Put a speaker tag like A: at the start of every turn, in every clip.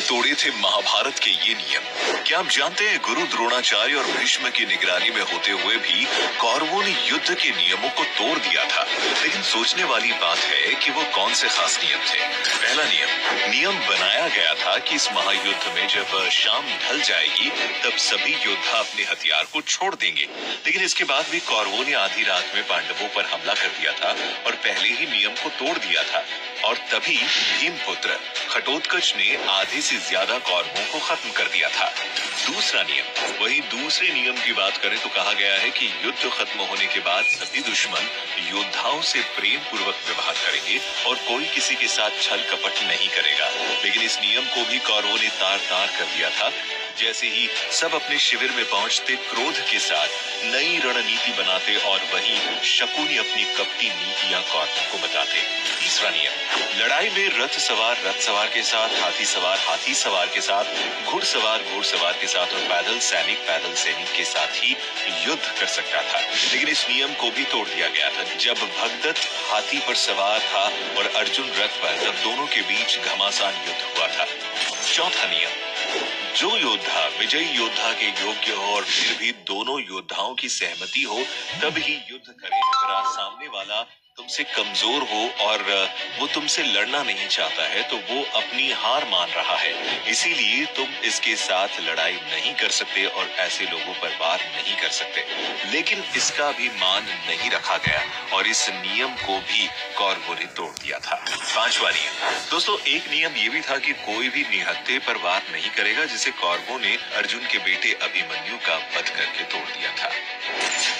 A: ने तोड़े थे महाभारत के ये नियम। क्या आप जानते हैं गुरु द्रोणाचार्य और भीष्म की निगरानी में होते हुए भी कौरवों ने युद्ध के नियमों को तोड़ दिया था? लेकिन सोचने वाली बात है कि वो कौन से खास नियम थे? पहला नियम नियम बनाया गया था कि इस महायुद्ध में जब शाम ढल जाएगी, तब सभी योद्धा अपने हथियार को छोड़ देंगे। लेकिन इसके बाद भी कौरवों ने आधी रात में पांडवों पर हमला कर दिया था और पहले ही नियम को तोड़ दिया था। और तभी भीम पुत्र खटोत्कच ने आधे से ज़्यादा कौरवों को खत्म कर दिया था। दूसरा नियम, वही दूसरे नियम की बात करें तो कहा गया है कि युद्ध खत्म होने के बाद सभी दुश्मन योद्धाओं से प्रेम पूर्वक व्यवहार करेंगे और कोई किसी के साथ छल कपट नहीं करेगा। लेकिन इस नियम को भी कौरवों ने तार तार कर दिया था जैसे ही सब अपने शिविर में पहुँचते क्रोध के साथ नई रणनीति बनाते और वही शकुनी अपनी कपटी नीतियाँ कौरवों को बताते। तीसरा नियम, लड़ाई में रथ सवार रथ सवार के साथ, हाथी सवार हाथी सवार के साथ घुड़सवार घुड़सवार के साथ और पैदल सैनिक पैदल सैनिक के साथ ही युद्ध कर सकता था। लेकिन इस नियम को भी तोड़ दिया गया था। जब भगदत्त हाथी पर सवार था और अर्जुन रथ पर, तब दोनों के बीच घमासान युद्ध हुआ था। चौथा नियम जो योद्धा विजयी योद्धा के योग्य हो और फिर भी दोनों योद्धाओं की सहमति हो तब ही युद्ध करें अगर सामने वाला तुमसे कमज़ोर हो और वो तुमसे लड़ना नहीं चाहता है तो वो अपनी हार मान रहा है। इसीलिए तुम इसके साथ लड़ाई नहीं कर सकते और ऐसे लोगों पर वार नहीं कर सकते। लेकिन इसका भी मान नहीं रखा गया और इस नियम को भी कौरवों ने तोड़ दिया था। पांचवा नियम दोस्तों, एक नियम ये भी था कि कोई भी निहत्ते पर वार नहीं करेगा, जिसे कौरवों ने अर्जुन के बेटे अभिमन्यु का वध करके तोड़ दिया था।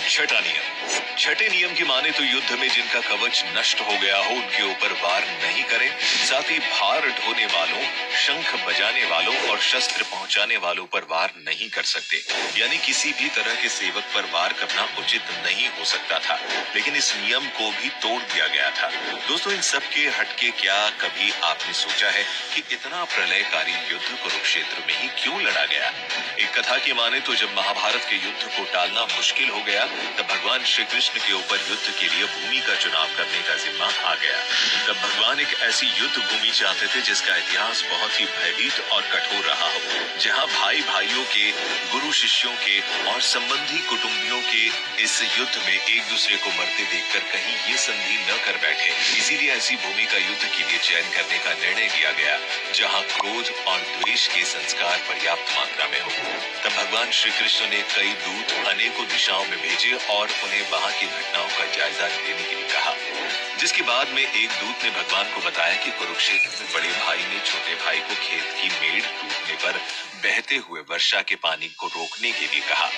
A: छठा नियम। छठे नियम की माने तो युद्ध में जिनका कवच नष्ट हो गया हो, उनके ऊपर वार नहीं करें। साथ ही भार ढोने वालों, शंख बजाने वालों और शस्त्र पहुँचाने वालों पर वार नहीं कर सकते। यानी किसी भी तरह के सेवक पर वार करना उचित नहीं हो सकता था, लेकिन इस नियम को भी तोड़ दिया गया था। दोस्तों, इन सब के हटके क्या कभी आपने सोचा है कि इतना प्रलयकारी युद्ध कुरुक्षेत्र में ही क्यों लड़ा गया? एक कथा की माने तो जब महाभारत के युद्ध को टालना मुश्किल हो गया, तब भगवान श्री कृष्ण के ऊपर युद्ध के लिए भूमि का चुनाव करने का जिम्मा आ गया। तब भगवान एक ऐसी युद्ध भूमि चाहते थे जिसका इतिहास बहुत ही भयभीत और कठोर रहा हो, जहाँ भाई भाइयों के, गुरु शिष्यों के और संबंधी कुटुंबियों के इस युद्ध में एक दूसरे को मरते देखकर कहीं ये संधि न कर बैठे। इसीलिए ऐसी भूमि का युद्ध के लिए चयन करने का निर्णय लिया गया, जहाँ क्रोध और द्वेष के संस्कार पर्याप्त मात्रा में हो। तब भगवान श्री कृष्ण ने कई दूत अनेकों दिशाओं में भेजे और उन्हें वहाँ की घटनाओं का जायजा लेने के जिसके बाद में एक दूत ने भगवान को बताया कि कुरुक्षेत्र में बड़े भाई ने छोटे भाई को खेत की मेड़ टूटने पर बहते हुए वर्षा के पानी को रोकने के लिए कहा।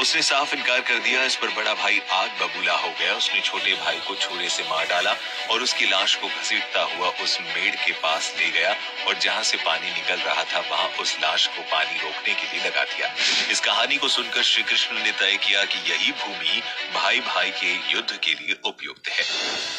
A: उसने साफ़ इनकार कर दिया। इस पर बड़ा भाई आग बबूला हो गया। उसने छोटे भाई को छुरे से मार डाला और उसकी लाश को घसीटता हुआ उस मेड़ के पास ले गया और जहाँ से पानी निकल रहा था, वहाँ उस लाश को पानी रोकने के लिए लगा दिया। इस कहानी को सुनकर श्री कृष्ण ने तय किया कि यही भूमि भाई भाई के युद्ध के लिए उपयुक्त है।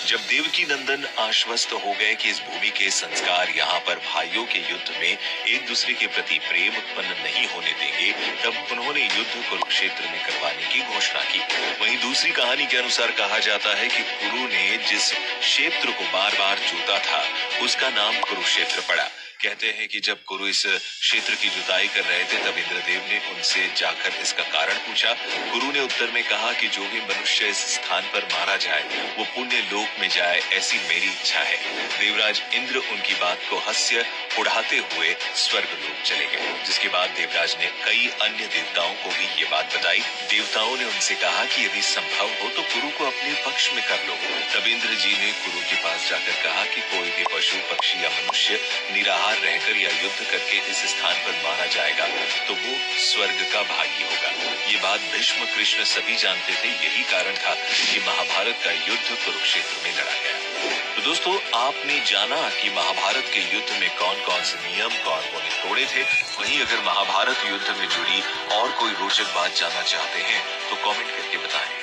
A: जब देवकी नंदन आश्वस्त हो गए कि इस भूमि के संस्कार यहाँ पर भाइयों के युद्ध में एक दूसरे के प्रति प्रेम उत्पन्न नहीं होने देंगे, तब उन्होंने युद्ध कुरुक्षेत्र में करवाने की घोषणा की। वहीं दूसरी कहानी के अनुसार कहा जाता है कि कुरु ने जिस क्षेत्र को बार बार जोता था, उसका नाम कुरुक्षेत्र पड़ा। कहते हैं कि जब गुरु इस क्षेत्र की जुताई कर रहे थे, तब इंद्रदेव ने उनसे जाकर इसका कारण पूछा। गुरु ने उत्तर में कहा कि जो भी मनुष्य इस स्थान पर मारा जाए, वो पुण्य लोक में जाए, ऐसी मेरी इच्छा है। देवराज इंद्र उनकी बात को हस्य उड़ाते हुए स्वर्ग लोक चले गए, जिसके बाद देवराज ने कई अन्य देवताओं को भी ये बात बताई। देवताओं ने उनसे कहा कि यदि संभव हो तो गुरु को अपने पक्ष में कर लो। तब इंद्र जी ने गुरु के पास जाकर कहा कि कोई भी पशु, पक्षी या मनुष्य निराहार बाहर रहकर या युद्ध करके इस स्थान पर मारा जाएगा तो वो स्वर्ग का भागी होगा। ये बात भीष्म कृष्ण सभी जानते थे, यही कारण था कि महाभारत का युद्ध कुरुक्षेत्र में लड़ा गया। तो दोस्तों, आपने जाना कि महाभारत के युद्ध में कौन कौन से नियम कौन ने तोड़े थे? वहीं अगर महाभारत युद्ध में जुड़ी और कोई रोचक बात जानना चाहते हैं तो कमेंट करके बताएँ।